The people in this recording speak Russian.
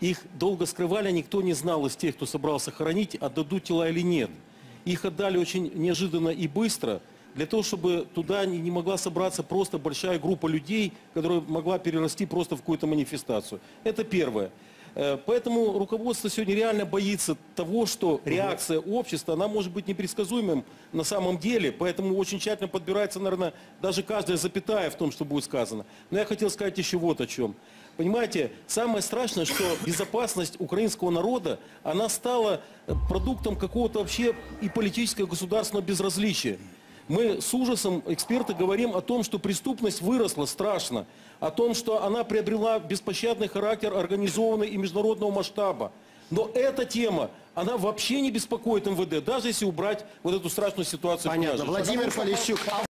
Их долго скрывали, никто не знал из тех, кто собрался хоронить, отдадут тела или нет. Их отдали очень неожиданно и быстро, для того, чтобы туда не, могла собраться просто большая группа людей, которая могла перерасти просто в какую-то манифестацию. Это первое. Э, Поэтому руководство сегодня реально боится того, что реакция общества, она может быть непредсказуемым на самом деле, поэтому очень тщательно подбирается, наверное, даже каждая запятая в том, что будет сказано. Но я хотел сказать еще вот о чем. Понимаете, самое страшное, что безопасность украинского народа, она стала э, продуктом какого-то вообще и политического, и государственного безразличия. Мы с ужасом, эксперты, говорим о том, что преступность выросла страшно, о том, что она приобрела беспощадный характер организованный и международного масштаба. Но эта тема, она вообще не беспокоит МВД, даже если убрать вот эту страшную ситуацию. Понятно. Владимир Полищук.